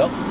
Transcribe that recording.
역